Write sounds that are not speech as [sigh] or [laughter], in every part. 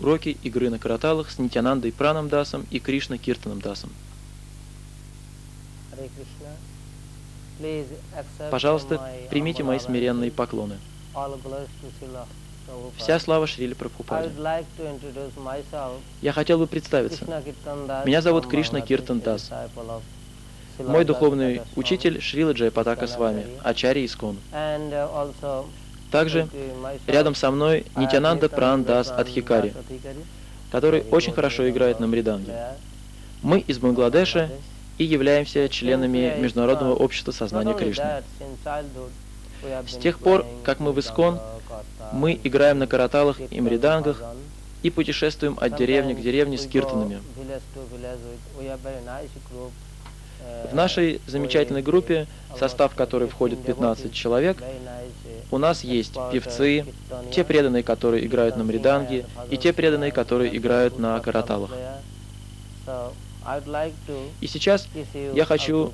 уроки игры на караталах с Нитянандой Пранам Дасом и Кришна Киртаном Дасом. Пожалуйста, примите мои смиренные поклоны. Вся слава Шрили Прабхупаде. Я хотел бы представиться. Меня зовут Кришна Киртан Дас. Мой духовный учитель Шрила Джайпатака с вами, Ачари Искон. Также рядом со мной Нитянанда listened Пран to Дас Pran Адхикари, который очень хорошо играет на мриданге. Мы из Бангладеша и являемся членами Международного общества сознания Кришны. С тех пор, как мы в Искон, Мы играем на караталах и мридангах и путешествуем от деревни к деревне с киртанами. В нашей замечательной группе, состав которой входит 15 15 devotees, человек, у нас есть певцы, те преданные, которые играют на мриданге, и те преданные, которые играют на караталах. И сейчас я хочу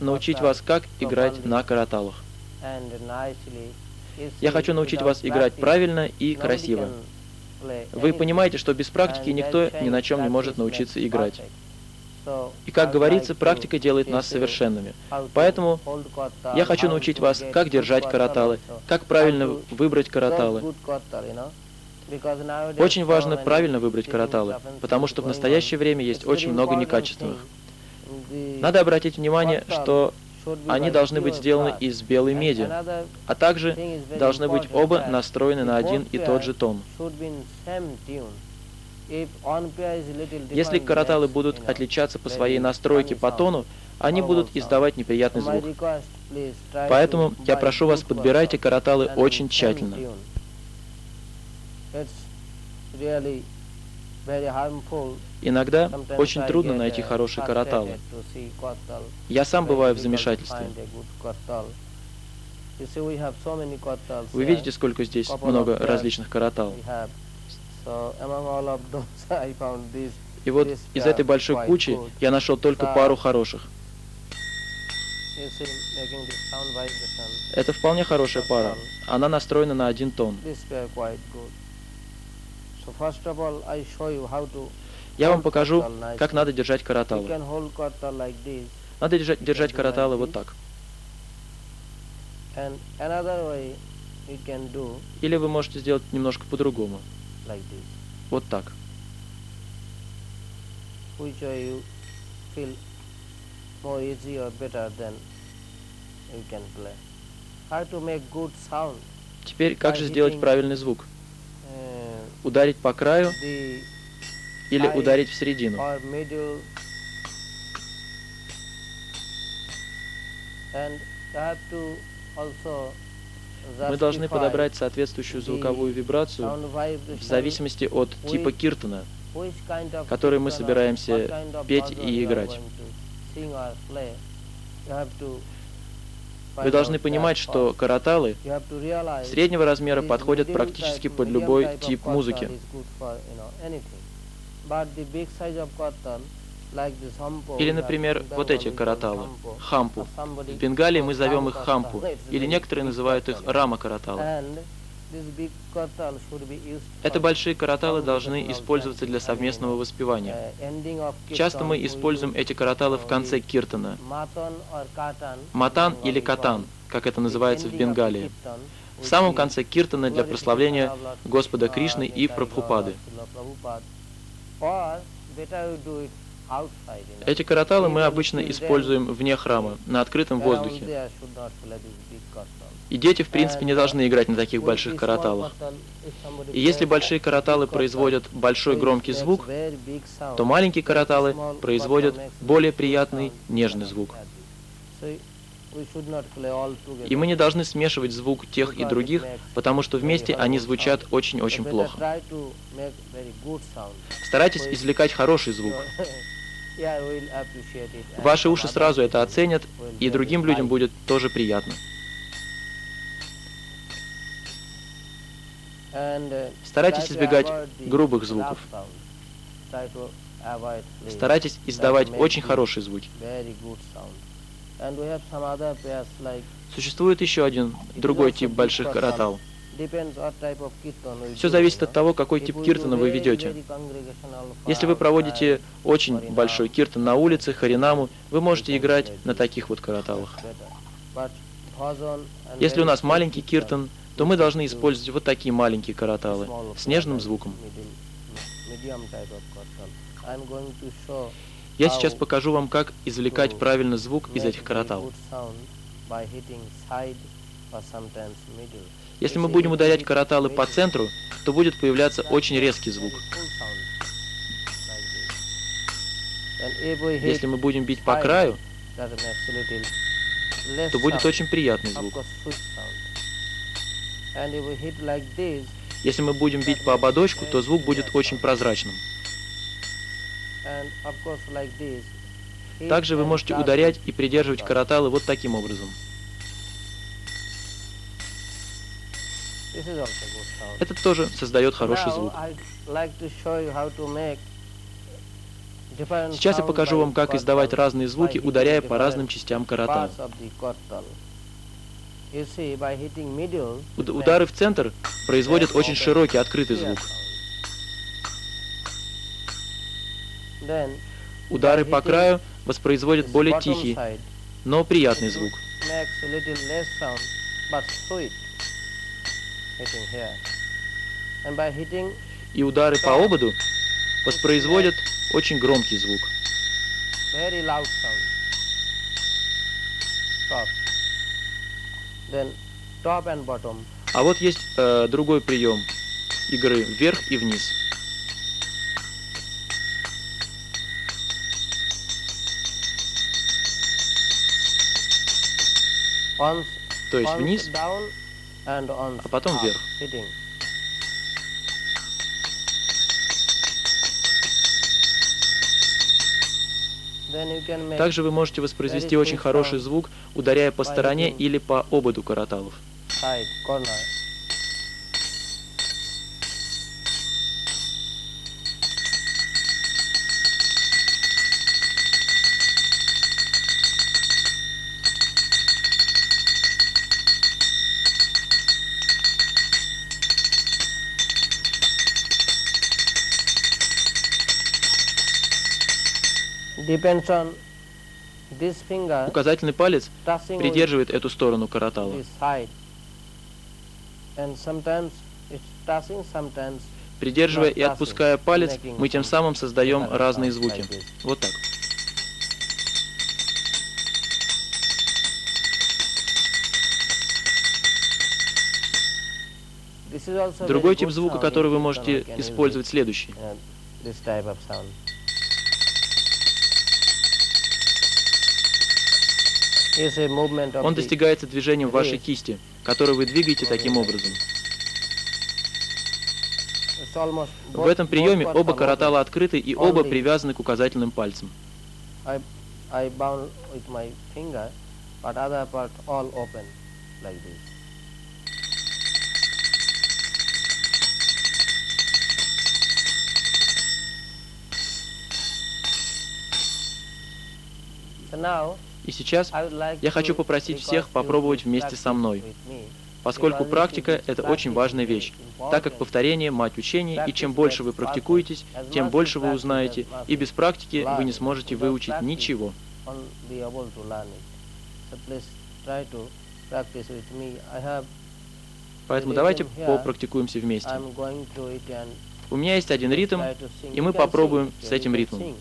научить вас, как играть на караталах. Я хочу научить вас играть правильно и красиво. Вы понимаете, что без практики никто ни на чем не может научиться играть. И, как говорится, практика делает нас совершенными. Поэтому Я хочу научить вас, как держать караталы, как правильно выбрать караталы. Очень важно правильно выбрать караталы, потому что в настоящее время есть очень много некачественных. Надо обратить внимание, что они должны быть сделаны из белой меди, а также должны быть оба настроены на один и тот же тон. Если караталы будут отличаться по своей настройке по тону, они будут издавать неприятный звук. Поэтому я прошу вас, подбирайте караталы очень тщательно. Иногда очень трудно найти хорошие караталы. Я сам бываю в замешательстве. Вы видите, сколько здесь много различных каратал. [laughs] И вот из этой большой quite кучи я нашел только So- пару хороших. Это вполне хорошая пара. Она настроена на один тон. Я вам покажу, как надо держать караталы. Надо держать, держать караталы вот так. Или вы можете сделать немножко по-другому. Like this. Вот так. Which you feel more easy or better, then you can play. How to make good sound? Теперь, как же сделать правильный звук? Uh, Ударить по краю или ударить в середину? and you have to also Мы должны подобрать соответствующую звуковую вибрацию в зависимости от типа киртана. который мы собираемся петь и играть. Вы должны понимать, что караталы среднего размера подходят практически под любой тип музыки. Или, например, вот эти караталы, хампу. В Бенгалии мы зовем их хампу, или некоторые называют их be used Это большие караталы должны использоваться для совместного воспевания. uh, Часто мы используем эти караталы в конце киртана. Матан или катан, как это называется в Бенгалии. В самом конце киртана для прославления Господа Кришны и Прабхупады. Эти караталы мы обычно используем вне храма, на открытом воздухе. И дети, в принципе, не должны играть на таких больших караталах. И если большие караталы производят большой громкий звук, то маленькие караталы производят более приятный, нежный звук. И мы не должны смешивать звук тех и других, потому что вместе они звучат очень-очень плохо. Старайтесь извлекать хороший звук. Ваши уши сразу это оценят, и другим людям будет тоже приятно. Старайтесь избегать грубых звуков. Старайтесь издавать очень хорошие звуки. Существует еще один другой тип больших каратал. Все зависит от того, какой тип киртана вы ведете. Если вы проводите очень большой киртан на улице, харинаму, вы можете играть на таких вот караталах. Если у нас маленький киртан, то мы должны использовать вот такие маленькие караталы с нежным звуком. Я сейчас покажу вам, как извлекать правильный звук из этих каратал. Если мы будем ударять караталы по центру, то будет появляться очень резкий звук. Если мы будем бить по краю, то будет очень приятный звук. Если мы будем бить по ободочку, то звук будет очень прозрачным. Также вы можете ударять и придерживать караталы вот таким образом. Это тоже создает хороший звук. Сейчас я покажу вам, как издавать разные звуки, ударяя по разным частям каратал. Удары в центр производят очень широкий, открытый звук. Удары по краю воспроизводят более тихий, но приятный звук. И удары по ободу воспроизводят очень громкий звук. А вот есть э, другой прием игры вверх и вниз. То есть вниз, а потом вверх. Также вы можете воспроизвести очень хороший звук, ударяя по стороне или по ободу караталов. Указательный палец придерживает эту сторону каратала. Придерживая и отпуская палец, мы тем самым создаем разные звуки. Вот так. Другой тип звука, который вы можете использовать, следующий. Он достигается движением вашей кисти, которую вы двигаете таким образом. В этом приеме оба каратала открыты и оба привязаны к указательным пальцам. So now и сейчас я хочу попросить всех попробовать вместе со мной, поскольку практика – это очень важная вещь, так как повторение – мать учения, и чем больше вы практикуетесь, тем больше вы узнаете, и без практики вы не сможете выучить ничего. Поэтому давайте попрактикуемся вместе. У меня есть один ритм, и мы попробуем с этим ритмом.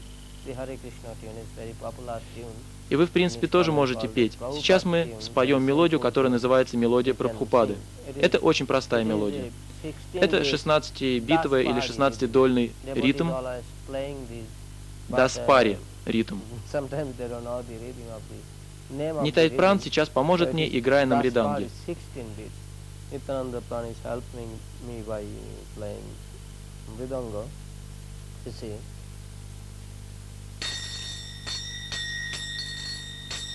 И вы, в принципе, тоже можете петь. Сейчас мы споем мелодию, которая называется мелодия Прабхупады. Это очень простая мелодия. Это 16-битовый или 16-дольный ритм, даспари ритм. Нитай Пран сейчас поможет мне, играя на мриданге. You see.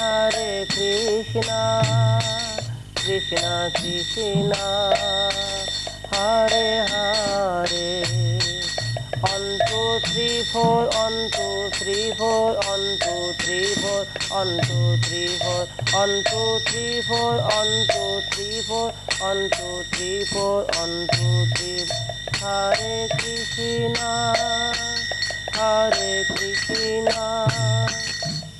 Hare Krishna Krishna Krishna, Hare Hare. And three four and three four and three four and three four and three four and three four and three four and three Hare Krishna Hare Krishna.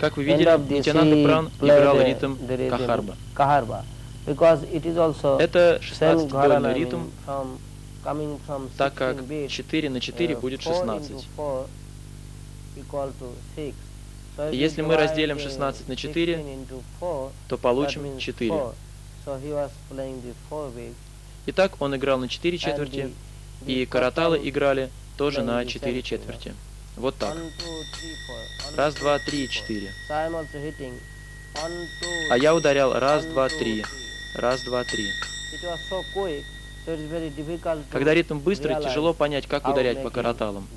Как вы видели, Нитянанда Пран играл ритм Кахарба. Also Это same 16-дольный gharana ритм, так как 16 beats, 4 на 4 uh, будет 4 into 16. 4 equal to 6. So if И you если мы разделим the 16 на 4, 16 into 4, то получим means 4. 4. So he was playing the 4 beats. Итак, он играл на 4 and четверти, и караталы играли тоже на the 4 same четверти. Вот так. Раз, два, три, четыре. А я ударял раз, два, три. Раз, два, три. Когда ритм быстрый, тяжело понять, как ударять по караталам.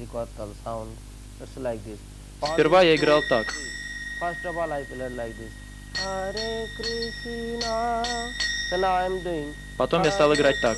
Сперва я играл так. Потом я стал играть так.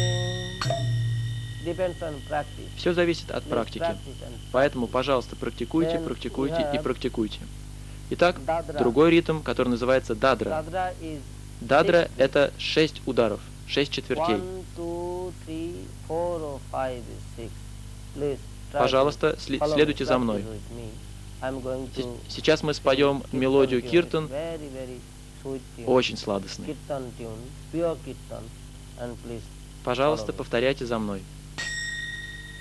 Все зависит от практики. Поэтому, пожалуйста, практикуйте, практикуйте и практикуйте. Итак, другой ритм, который называется дадра. Дадра это 6 ударов, 6 четвертей. Пожалуйста, следуйте за мной. Сейчас мы споем мелодию киртан, очень сладостный. Пожалуйста, повторяйте за мной.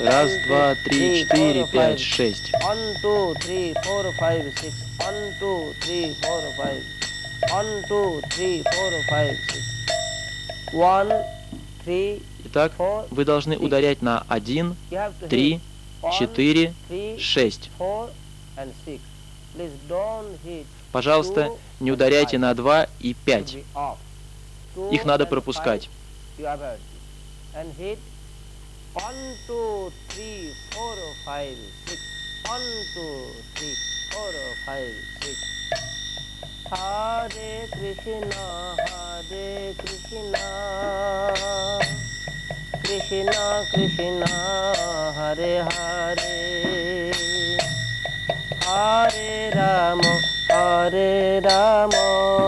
Раз, два, три, четыре, пять, шесть. One, two, three, four, five, six. One, two, three, four, five. One, two, three, four, five, six. One, three, Итак, вы должны ударять на 1, You have to 3, hit one, 4, three, 6. four, and six. Please don't hit. Пожалуйста, не ударяйте на 2 и Should 5. be off. Two Их надо пропускать. and hit 1, 2, 3, 4, 5, 6. 1, 2, 3, 4, 5, 6. Hare Krishna, Hare Krishna. Krishna, Krishna, Hare Hare. Hare Rama, Hare Rama.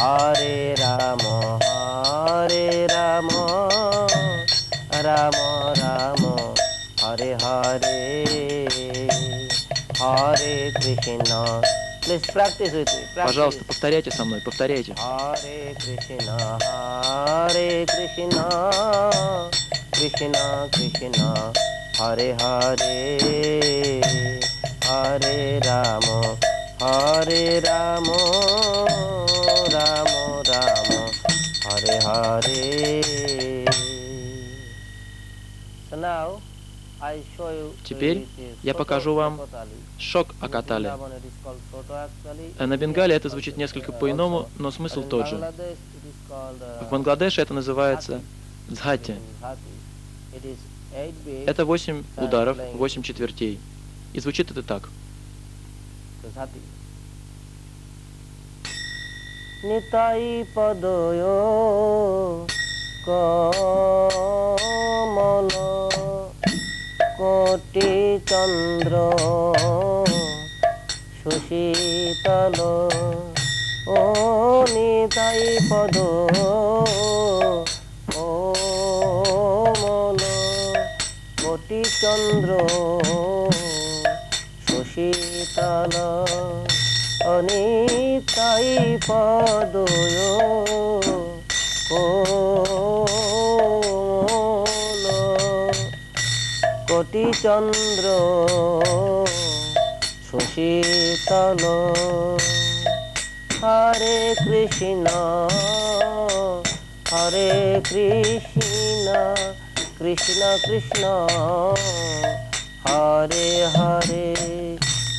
Rama Hare Hare Hare Krishna Please practice with me. Practice. Пожалуйста, повторяйте со мной, повторяйте. Hare Krishna, Hare Krishna, Krishna Krishna, Hare Hare, Hare Rama, Hare Rama, Rama Харе. Теперь я покажу вам шок Акатали. Э, на Бенгале это звучит несколько по-иному, но смысл тот же. В Бангладеше это называется дзхати. Это восемь ударов, восемь четвертей. И звучит это так. Nitai পদয় কমল কোটি চন্দ্র সুশীতল ও নিতাই পদ মল কোটি চন্দ্র সুশীতল অনিতাই পদয় কোমল চন্দ্র সুশীতল। হরে কৃষ্ণ হরে কৃষ্ণ কৃষ্ণ কৃষ্ণ হরে হরে।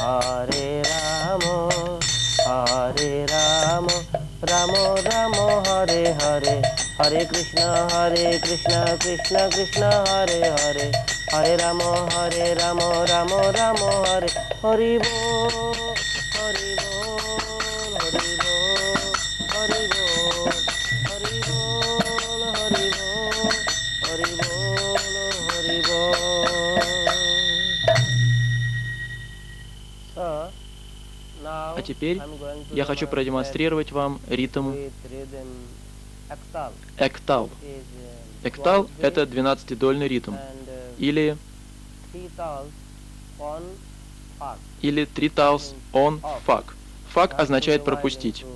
হরে রাম হরে রাম রাম রাম, হরে হরে হরে কৃষ্ণ হরে কৃষ্ণ কৃষ্ণ কৃষ্ণ, হরে হরে হরে রাম হরে রাম রাম রাম, হরে, হরি বল। А теперь я хочу продемонстрировать вам ритм эктал. Эктал — это 12-дольный ритм, или или три талс он фак. Фак означает пропустить.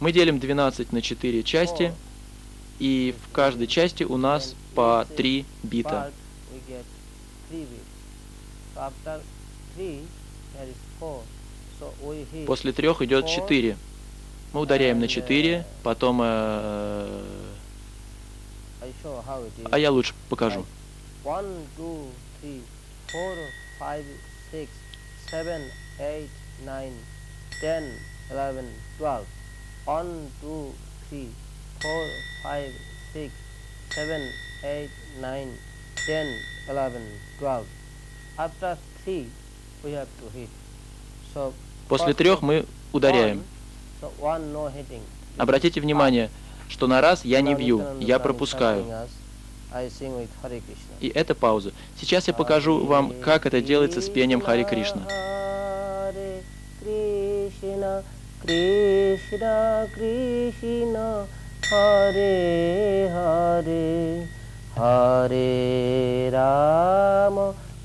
Мы делим 12 на 4 части, и в каждой части у нас по 3 бита. After 3, there is 4. После трех идет 4. Мы ударяем на 4, потом... э, а я лучше покажу. After three, we have to hit. So После трех мы ударяем. Обратите внимание, что на раз я не бью, я пропускаю. Hare Krishna. И это пауза. Сейчас я покажу вам, как это делается с пением Хари Кришна. Харе Харе,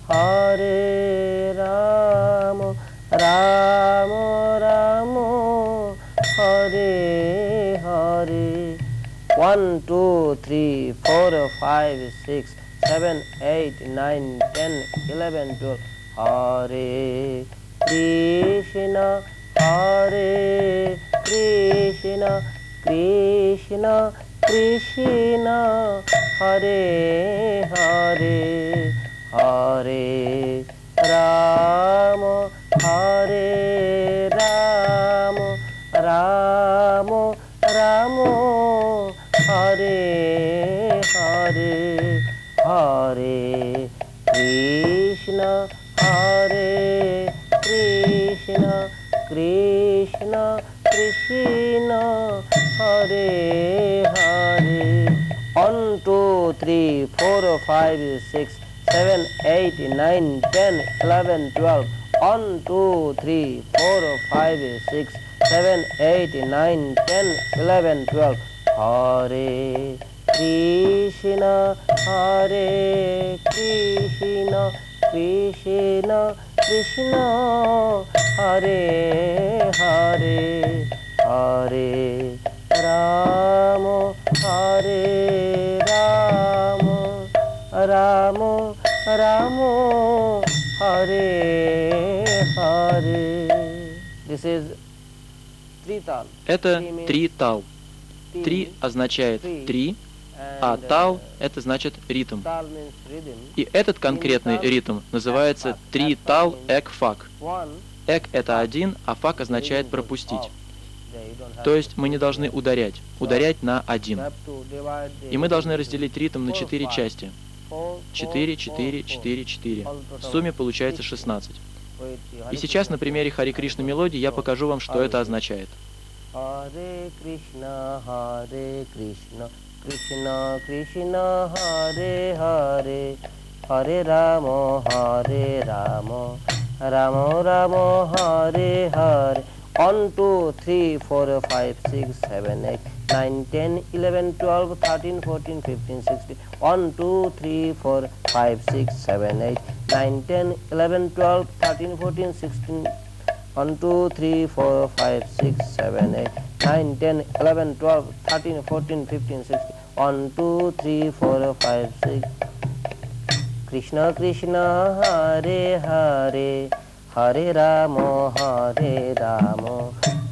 Харе Рама, Ram Ram, Hare Hare. One two three four five six seven eight nine ten eleven twelve Hare Krishna Hare Krishna Krishna Krishna, Hare Hare. Hare Ram Hare Ram Ram Ram. Hare Hare Hare Krishna. Hare Krishna Krishna Krishna. Hare Hare. One, two, three, four, five, six, seven, eight, nine, ten, eleven, twelve. 1, 2, 3, 4, 5, 6, 7, 8, 9, 10, 11, 12. Hare Krishna, Hare Krishna, Krishna, Krishna, Hare Hare, Hare Rama, Hare Rama, Rama, Rama, Hare Это три тал. Три означает три, а тал это значит ритм. И этот конкретный ритм называется три тал эк фак. Эк это один, а фак означает пропустить. То есть мы не должны ударять, ударять на один. И мы должны разделить ритм на четыре части. four, four, 4, four, 4, four. 4, 4. All В сумме получается 16. 16. With the И сейчас на примере Хари Кришна мелодии я покажу вам, что это означает. One, two, three, four, five, six, seven, eight, 9, 10, 11, 12, 13, 14, 15, 16, 1, 2, 3, 4, 5, 6, 7, 8, 9, 10, 11, 12, 13, 14, 16, 1, 2, 3, 4, 5, 6, 7, 8, 9, 10, 11, 12, 13, 14, 15, 16, 1, 2, 3, 4, 5, 6. Krishna, Krishna, Hare Hare, Hare Ramo, Hare Ramo.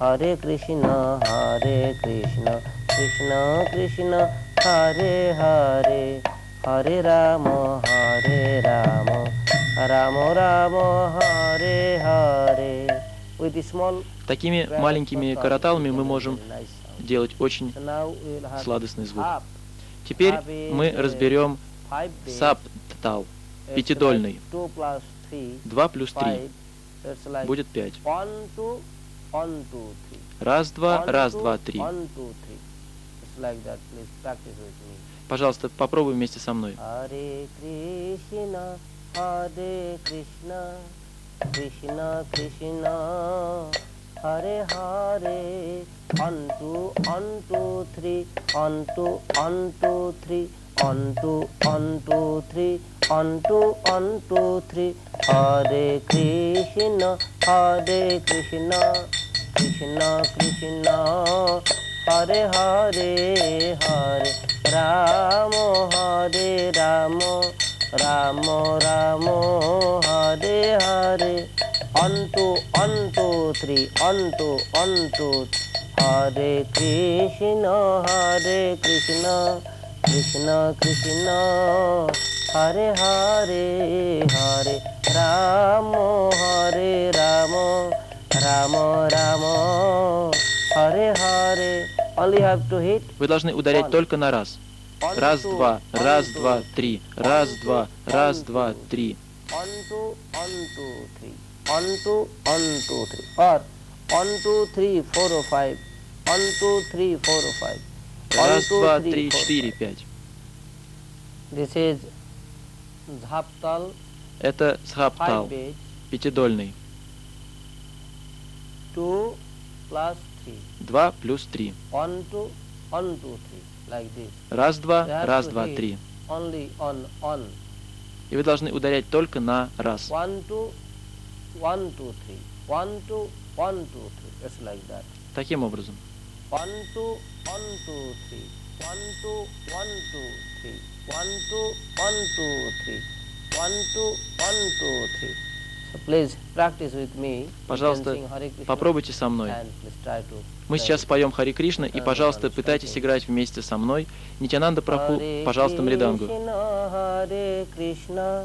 Hare Krishna, Hare Krishna, Krishna Krishna, Hare Hare, Hare Rama, Hare Rama, Rama Rama, Hare Hare. Такими маленькими караталами мы можем делать очень сладостный звук. Теперь мы разберем саптал, пятидольный. 2 плюс 3 будет 5. Раз, два, раз, два, три. Пожалуйста, попробуй вместе со мной. Кришна, Кришна, Кришна Кришна, Харе Харе, one two, one two, three, one one two, one two, three, one two, one two, three, Hare Krishna, Hare Krishna, Krishna Krishna, Hare Hare, Hare Ramo, Hare Ramo, Ramo Ramo, Hare Hare. One two, one two, three, one two, one two. Hare Krishna, Hare Krishna, Krishna Krishna, Hare Hare, Hare Ramo, Hare Ramo, Ramo Ramo, Hare Hare. Only have to hit. Вы должны ударять только на раз. Раз, два, раз, два, три, раз, два, раз, два, три. One, two, one, two, three. One, two, one, two, three. Or one, two, three, four, five. One, two, three, four, five. Раз, два, три, четыре, пять. This is Zhaptal. Это Зхаптал, пятидольный. Two plus three. Два плюс три. One, two, one, two, three. Раз, два, раз, два, три. И вы должны ударять только на раз. Таким образом. One, two, one, two, three. One, two, one, two, three. One, two, one, two, three. One, two, one, two, three. Пожалуйста, попробуйте со мной. Мы сейчас споем Хари Кришна, и, пожалуйста, пытайтесь играть вместе со мной. Нитянанда Прабху, пожалуйста, Мридангу. Кришна,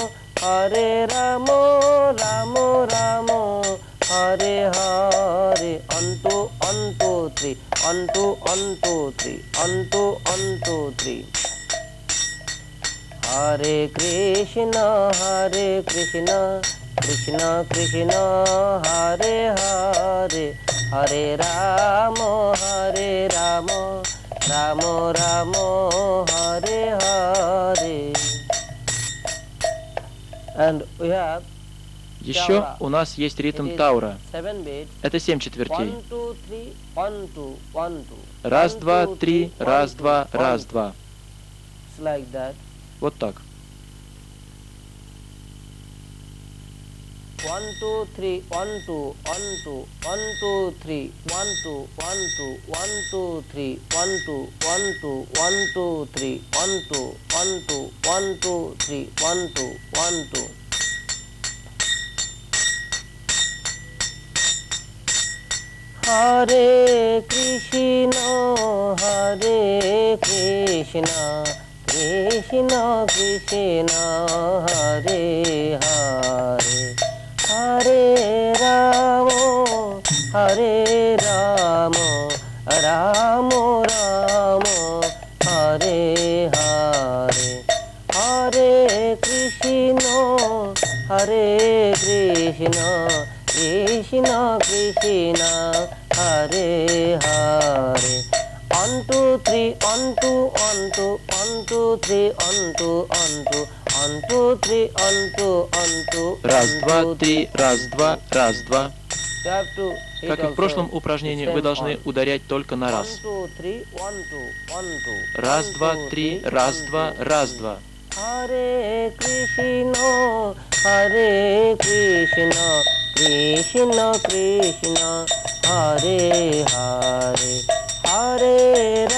Hare Ram Ram Ram, Hare Hare, and and, three, অন্ত অন্ত, ত্রি, অন্ত অন্ত, ত্রি। হরে কৃষ্ণ হরে কৃষ্ণ কৃষ্ণ কৃষ্ণ, হরে হরে হরে রাম হরে রাম রাম রাম, হরে হরে। Еще у нас есть ритм Таура. Это семь четвертей. Раз, два, три, раз, два, раз, два. Вот так. One, two, three, one, two, one, two, one, two, three, one, two, one, two, one, two, three, one, two, one, two, one, two, three, one, two, one, two, one, two, three, one, two, one, two. Hare Krishna, Hare Krishna, Krishna Krishna, Hare Hare, Ram, Hare রাম রাম রাম, হরে হরে। হরে কৃষ্ণ হরে কৃষ্ণ কৃষ্ণ কৃষ্ণ, হরে হরে। অন্তু ত্রি, অন্তু অন্তু অন্তু ত্রি, অন্তু Antu one two three one two one two one two three one two one two Раз, два, три, раз, два, раз, два. Как и в прошлом упражнении, вы должны ударять только на раз. Раз, два, три, раз, два, раз, два. Hare Krishna, Hare Krishna, Krishna Krishna, Hare Hare, Hare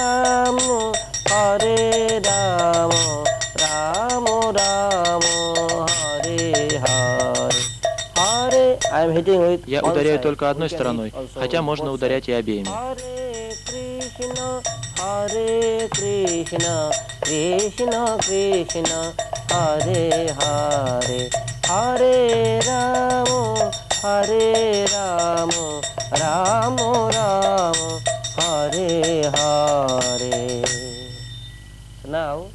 Я ударяю только одной стороной, хотя можно ударять и обеими. Hare Rama, Rama, Rama Hare Hare. Now.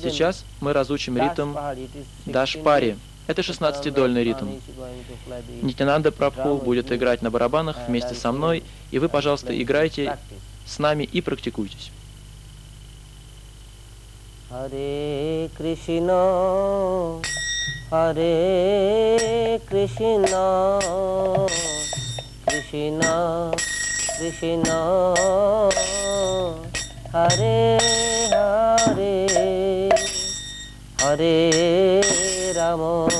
Сейчас мы разучим ритм Дашпари. 16 Это 16-дольный ритм. Нитянанда Прабху будет играть на барабанах вместе со мной, и вы, пожалуйста, играйте с нами и практикуйтесь. Hare Krishna, Hare Krishna, Krishna, Krishna, Hare Hare, Hare Rama,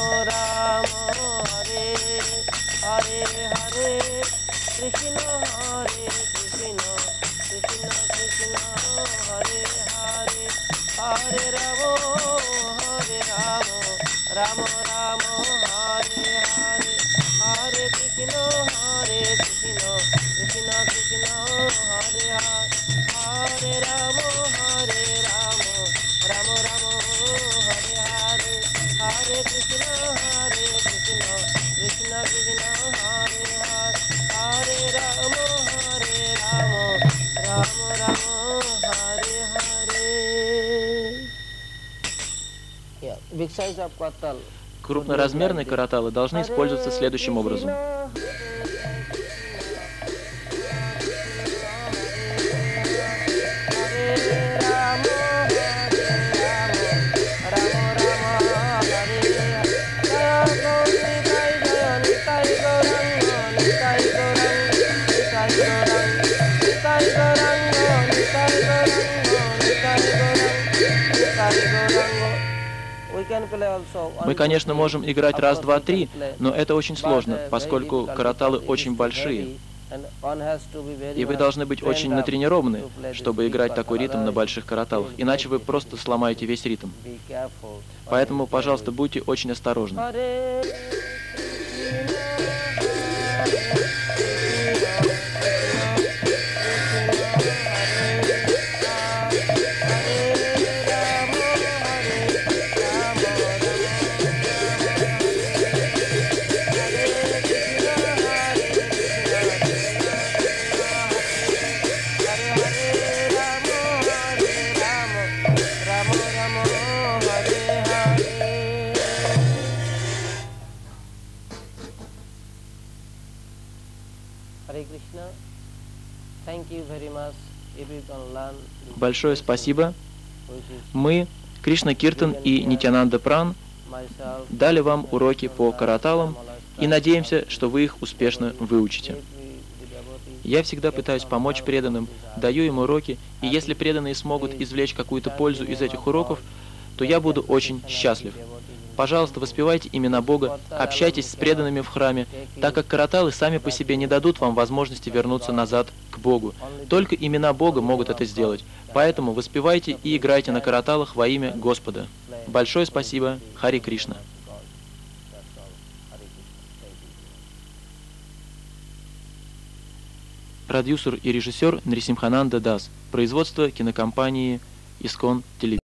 হরে রাম হরে রাম রাম রাম, হরে হরে। হরে কৃষ্ণ হরে কৃষ্ণ কৃষ্ণ কৃষ্ণ, হরে হরে। হরে রাম হরে রাম রাম রাম, হরে হরে। হরে কৃষ্ণ হরে কৃষ্ণ কৃষ্ণ কৃষ্ণ। Крупноразмерные караталы должны использоваться следующим образом. Мы, конечно, можем играть раз, два, три, но это очень сложно, поскольку караталы очень большие. И вы должны быть очень натренированы, чтобы играть такой ритм на больших караталах, иначе вы просто сломаете весь ритм. Поэтому, пожалуйста, будьте очень осторожны. Большое спасибо. Мы, Кришна Киртан и Нитянанда Пран, дали вам уроки по караталам и надеемся, что вы их успешно выучите. Я всегда пытаюсь помочь преданным, даю им уроки, и если преданные смогут извлечь какую-то пользу из этих уроков, то я буду очень счастлив. Пожалуйста, воспевайте имена Бога, общайтесь с преданными в храме, так как караталы сами по себе не дадут вам возможности вернуться назад к Богу. Только имена Бога могут это сделать. Поэтому воспевайте и играйте на караталах во имя Господа. Большое спасибо, Хари Кришна. Продюсер и режиссер Нрисимхананда Дас. Производство кинокомпании Искон Телевизор.